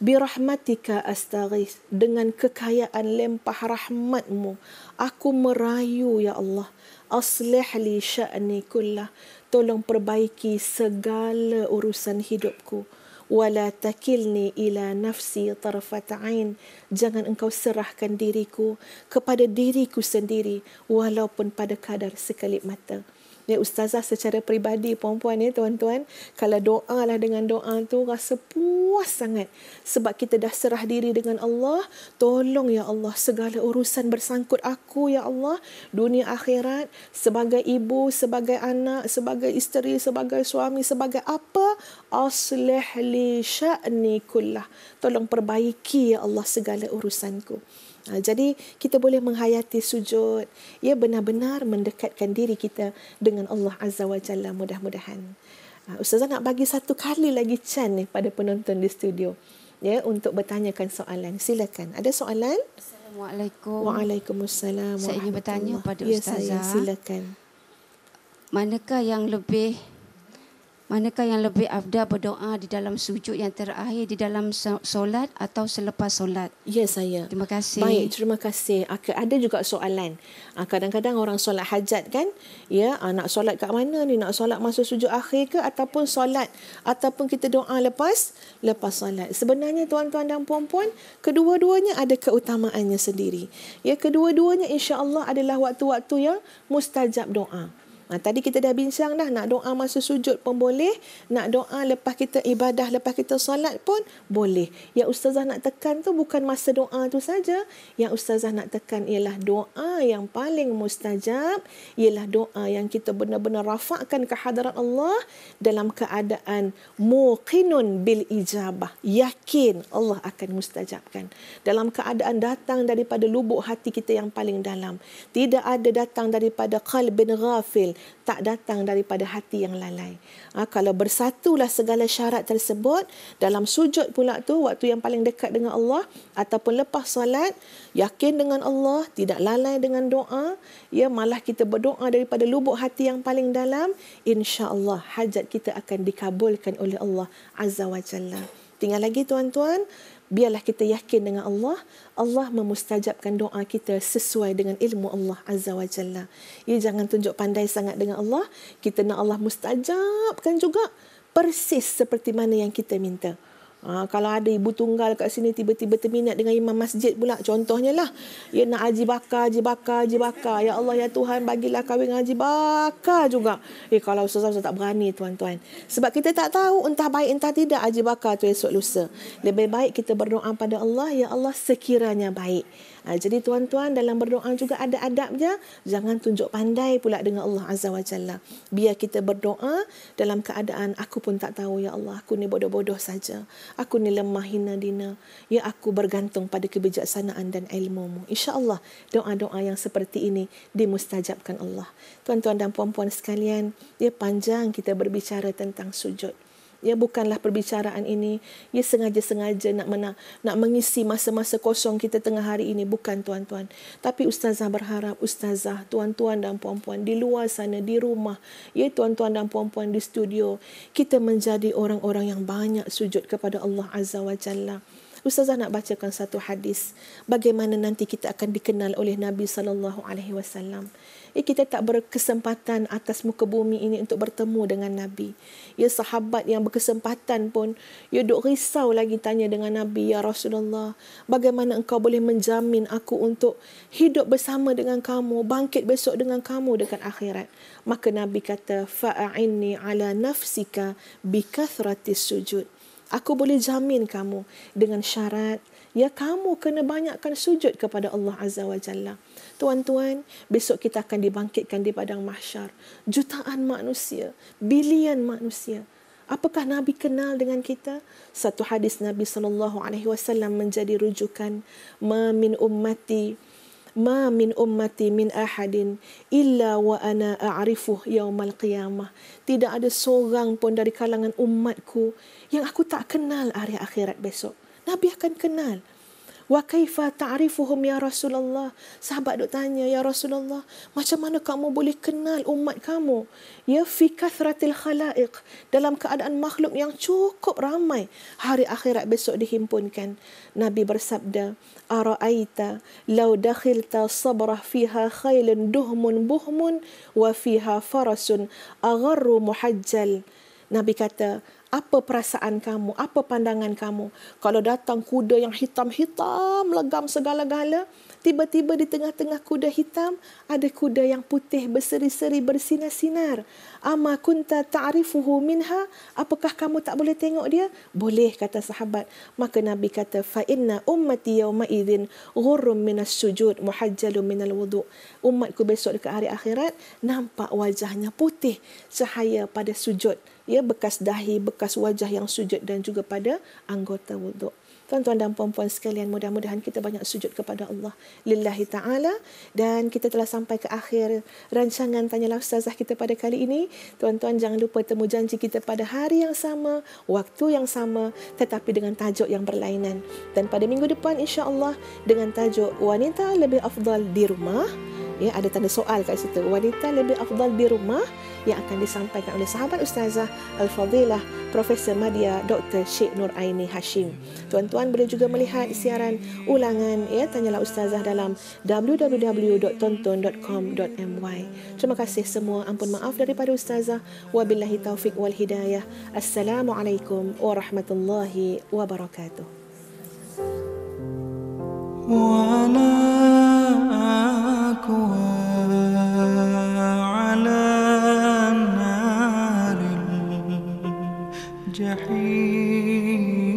birahmatika astaghith dengan kekayaan lempah rahmatmu aku merayu ya Allah. Aslih li sya'ni kullah tolong perbaiki segala urusan hidupku. Wala takilni ila nafsi tarfat ain jangan engkau serahkan diriku kepada diriku sendiri walaupun pada kadar sekelip mata Ya ustazah secara peribadi puan-puan ya tuan-tuan. Kalau doa lah dengan doa tu rasa puas sangat. Sebab kita dah serah diri dengan Allah tolong ya Allah segala urusan bersangkut aku ya Allah. Dunia akhirat sebagai ibu sebagai anak sebagai isteri sebagai suami sebagai apa aslih li sya'ni kullah. Tolong perbaiki ya Allah segala urusanku jadi kita boleh menghayati sujud ya benar-benar mendekatkan diri kita dengan Allah Azza wa Jalla mudah-mudahan. Ha, Ustazah nak bagi satu kali lagi chan ni pada penonton di studio ya untuk bertanyakan soalan. Silakan. Ada soalan? Assalamualaikum. Waalaikumsalam. Saya ingin bertanya pada ya, Ustazah. Saya, silakan. Manakah yang lebih Manakah yang lebih afdal berdoa di dalam sujud yang terakhir di dalam solat atau selepas solat? Ya saya. Terima kasih. Baik, terima kasih. Ada juga soalan. Ah, kadang-kadang orang solat hajat kan, ya, ah, nak solat kat mana ni? Nak solat masa sujud akhir ke ataupun solat ataupun kita doa lepas lepas solat. Sebenarnya tuan-tuan dan puan-puan, kedua-duanya ada keutamaannya sendiri. Ya, kedua-duanya insya-Allah adalah waktu-waktu yang mustajab doa. Ha, tadi kita dah bincang dah nak doa masa sujud pun boleh, nak doa lepas kita ibadah, lepas kita solat pun boleh. Yang ustazah nak tekan tu bukan masa doa tu saja. Yang ustazah nak tekan ialah doa yang paling mustajab, ialah doa yang kita benar-benar rafakkan ke hadarat Allah dalam keadaan muqinun bil ijabah. Yakin Allah akan mustajabkan. Dalam keadaan datang daripada lubuk hati kita yang paling dalam. Tidak ada datang daripada qalbin ghafil tak datang daripada hati yang lalai. Ha, kalau bersatulah segala syarat tersebut dalam sujud pula tu waktu yang paling dekat dengan Allah ataupun lepas solat yakin dengan Allah tidak lalai dengan doa ya malah kita berdoa daripada lubuk hati yang paling dalam insya-Allah hajat kita akan dikabulkan oleh Allah azza wa jalla. Tinggal lagi tuan-tuan biarlah kita yakin dengan Allah Allah memustajabkan doa kita sesuai dengan ilmu Allah Azza wa Jalla. Ya jangan tunjuk pandai sangat dengan Allah. Kita nak Allah mustajabkan juga persis seperti mana yang kita minta Ha, kalau ada ibu tunggal kat sini tiba-tiba terminat dengan imam masjid pula contohnya lah. Ya nak haji bakar haji bakar haji bakar. Ya Allah ya Tuhan bagilah kahwin haji bakar juga. Eh kalau ustazah tak berani tuan-tuan. Sebab kita tak tahu entah baik entah tidak haji bakar tu esok lusa. Lebih baik kita berdoa pada Allah ya Allah sekiranya baik Ha, jadi tuan-tuan dalam berdoa juga ada adabnya. Jangan tunjuk pandai pula dengan Allah Azza wa Jalla. Biar kita berdoa dalam keadaan aku pun tak tahu ya Allah. Aku ni bodoh-bodoh saja. Aku ni lemah hina dina. Ya aku bergantung pada kebijaksanaan dan ilmumu. InsyaAllah doa-doa yang seperti ini dimustajabkan Allah. Tuan-tuan dan puan-puan sekalian, ya panjang kita berbicara tentang sujud ya bukanlah perbicaraan ini. Ya sengaja-sengaja nak mena, nak mengisi masa-masa kosong kita tengah hari ini. Bukan tuan-tuan. Tapi ustazah berharap ustazah tuan-tuan dan puan-puan di luar sana di rumah ya tuan-tuan dan puan-puan di studio kita menjadi orang-orang yang banyak sujud kepada Allah azza wa jalla. Ustazah nak bacakan satu hadis bagaimana nanti kita akan dikenal oleh Nabi sallallahu alaihi wasallam ya, kita tak berkesempatan atas muka bumi ini untuk bertemu dengan Nabi. Ya sahabat yang berkesempatan pun ya duk risau lagi tanya dengan Nabi ya Rasulullah, bagaimana engkau boleh menjamin aku untuk hidup bersama dengan kamu, bangkit besok dengan kamu dekat akhirat. Maka Nabi kata fa'inni ala nafsika bi kathratis sujud. Aku boleh jamin kamu dengan syarat ya kamu kena banyakkan sujud kepada Allah Azza wa Jalla. Tuan-tuan, besok kita akan dibangkitkan di padang mahsyar. Jutaan manusia, bilion manusia. Apakah Nabi kenal dengan kita? Satu hadis Nabi sallallahu alaihi wasallam menjadi rujukan, "Ma min ummati ma min ummati min ahadin illa wa ana a'rifuh yaumal qiyamah." Tidak ada seorang pun dari kalangan umatku yang aku tak kenal hari akhirat besok. Nabi akan kenal Wa kaifa ta'rifuhum ya Rasulullah? Sahabat duk tanya, ya Rasulullah, macam mana kamu boleh kenal umat kamu? Ya fi kathratil khalaiq, dalam keadaan makhluk yang cukup ramai. Hari akhirat besok dihimpunkan. Nabi bersabda, Ara'aita law dakhilta sabrah fiha khailun duhmun buhmun wa fiha farasun agharru muhajjal. Nabi kata, apa perasaan kamu, apa pandangan kamu? Kalau datang kuda yang hitam-hitam legam segala-gala tiba-tiba di tengah-tengah kuda hitam ada kuda yang putih berseri-seri bersinar-sinar. Ama kunta ta'rifuhu minha apakah kamu tak boleh tengok dia? Boleh kata sahabat. Maka nabi kata fa inna ummati yawma idzin ghurrum minas sujud muhajjalun minal wudu. Umatku besok dekat hari akhirat nampak wajahnya putih cahaya pada sujud. Ya bekas dahi, bekas wajah yang sujud dan juga pada anggota wuduk. Tuan-tuan dan puan-puan sekalian, mudah-mudahan kita banyak sujud kepada Allah. Lillahi ta'ala. Dan kita telah sampai ke akhir rancangan Tanyalah Ustazah kita pada kali ini. Tuan-tuan jangan lupa temu janji kita pada hari yang sama, waktu yang sama, tetapi dengan tajuk yang berlainan. Dan pada minggu depan, insya Allah, dengan tajuk Wanita Lebih Afdal di Rumah. Ya, ada tanda soal kat situ. Wanita lebih afdal di rumah yang akan disampaikan oleh sahabat Ustazah Al-Fadilah Profesor Madia Dr. Sheikh Nur Aini Hashim. Tuan-tuan boleh juga melihat siaran ulangan ya Tanyalah Ustazah dalam www.tonton.com.my. Terima kasih semua. Ampun maaf daripada Ustazah. Wabillahi taufik wal hidayah. Assalamualaikum warahmatullahi wabarakatuh. ولا أكوى على الجحيم.